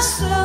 So.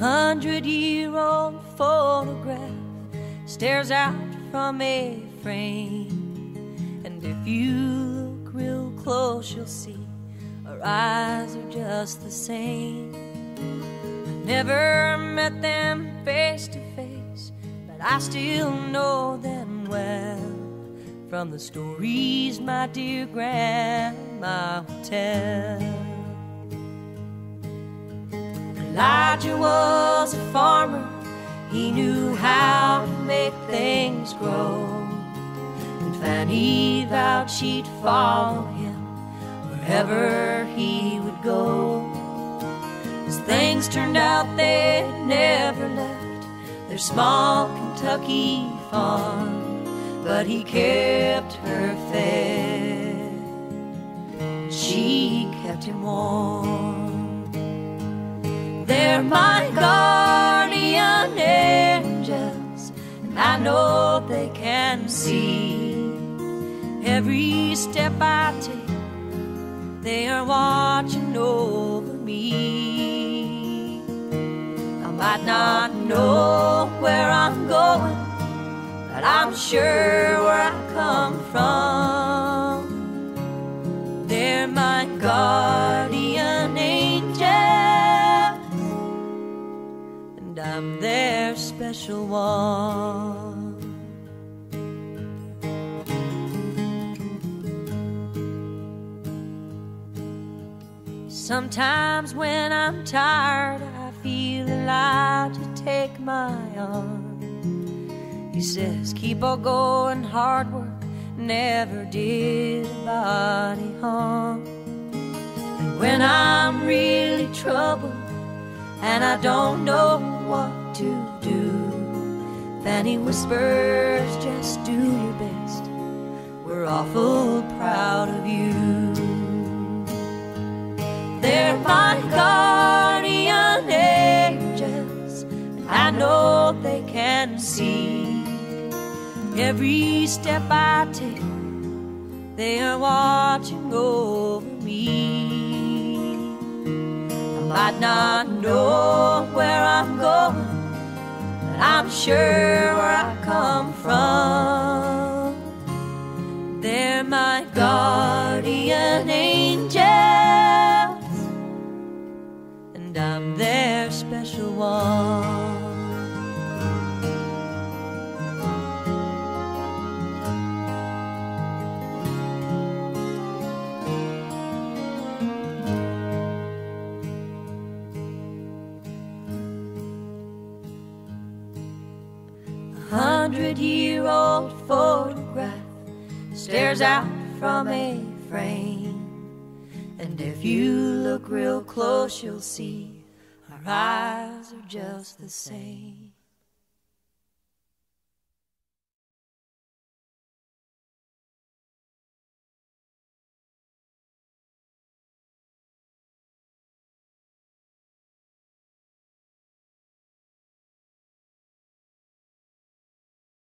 Hundred year old photograph stares out from a frame. And if you look real close, you'll see our eyes are just the same. I never met them face to face, but I still know them well from the stories my dear grandma would tell. Elijah was a farmer, he knew how to make things grow. And Fanny vowed she'd follow him wherever he would go. As things turned out, they never left their small Kentucky farm, but he kept her fed. She kept him warm. They're my guardian I know they can see every step I take. They are watching over me. I might not know where I'm going, but I'm sure where I come from. And I'm their special one. Sometimes when I'm tired, I feel Elijah take my arm. He says, Keep on going, hard work never did a body harm. And when I'm really troubled and I don't know what to do, Fanny whispers, Just do your best. We're awful proud of you. They're my guardian angels, and I know they can see every step I take. They are watching over me. Might not know where I'm going, but I'm sure hundred year old photograph stares out from a frame. And if you look real close, you'll see our eyes are just the same.